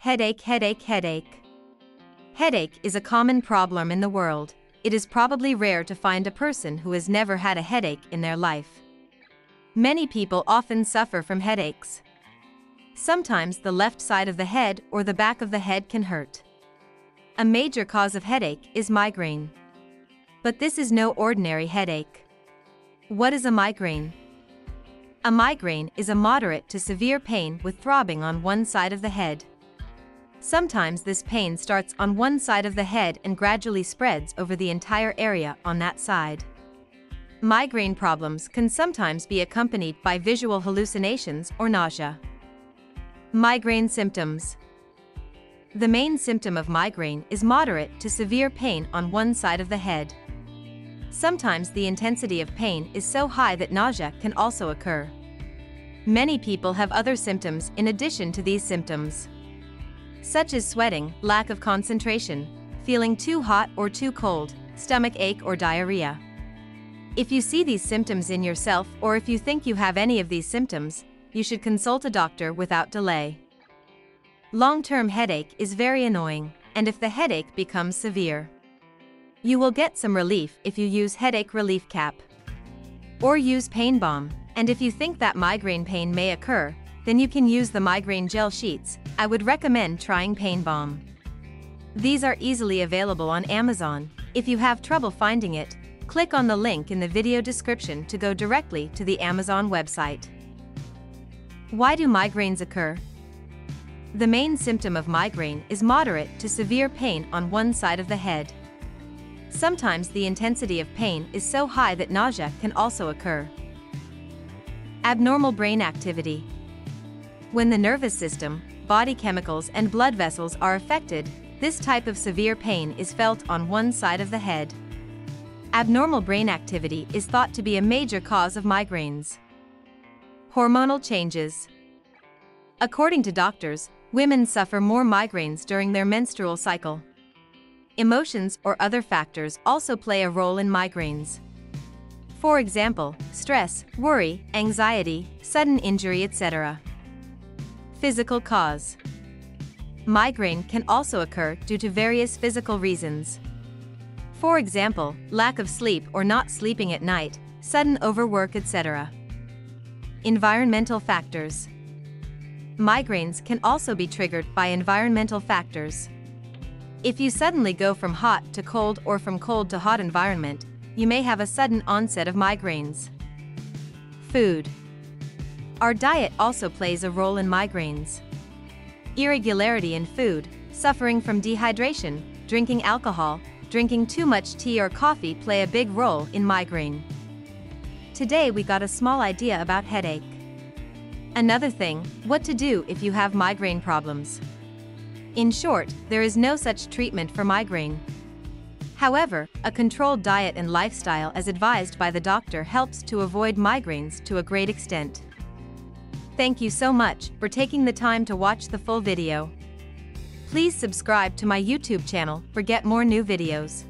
Headache, headache, headache. Headache is a common problem in the world. It is probably rare to find a person who has never had a headache in their life. Many people often suffer from headaches. Sometimes the left side of the head or the back of the head can hurt. A major cause of headache is migraine. But this is no ordinary headache. What is a migraine? A migraine is a moderate to severe pain with throbbing on one side of the head. Sometimes this pain starts on one side of the head and gradually spreads over the entire area on that side. Migraine problems can sometimes be accompanied by visual hallucinations or nausea. Migraine symptoms The main symptom of migraine is moderate to severe pain on one side of the head. Sometimes the intensity of pain is so high that nausea can also occur. Many people have other symptoms in addition to these symptoms, such as sweating, lack of concentration, feeling too hot or too cold, stomach ache or diarrhea. If you see these symptoms in yourself or if you think you have any of these symptoms, you should consult a doctor without delay. Long-term headache is very annoying, and if the headache becomes severe, you will get some relief if you use headache relief cap. Or use pain balm, and if you think that migraine pain may occur, then you can use the migraine gel sheets. I would recommend trying pain balm. These are easily available on Amazon. If you have trouble finding it, click on the link in the video description to go directly to the Amazon website. Why do migraines occur? The main symptom of migraine is moderate to severe pain on one side of the head. Sometimes the intensity of pain is so high that nausea can also occur. Abnormal brain activity. When the nervous system, body chemicals and blood vessels are affected, this type of severe pain is felt on one side of the head. Abnormal brain activity is thought to be a major cause of migraines. Hormonal changes. According to doctors, women suffer more migraines during their menstrual cycle. Emotions or other factors also play a role in migraines. For example, stress, worry, anxiety, sudden injury, etc. Physical cause. Migraine can also occur due to various physical reasons. For example, lack of sleep or not sleeping at night, sudden overwork, etc. Environmental factors. Migraines can also be triggered by environmental factors. If you suddenly go from hot to cold or from cold to hot environment, you may have a sudden onset of migraines. Food. Our diet also plays a role in migraines. Irregularity in food, suffering from dehydration, drinking alcohol, drinking too much tea or coffee play a big role in migraine. Today we got a small idea about headache. Another thing, what to do if you have migraine problems. In short, there is no such treatment for migraine. However, a controlled diet and lifestyle as advised by the doctor helps to avoid migraines to a great extent. Thank you so much for taking the time to watch the full video. Please subscribe to my YouTube channel for get more new videos.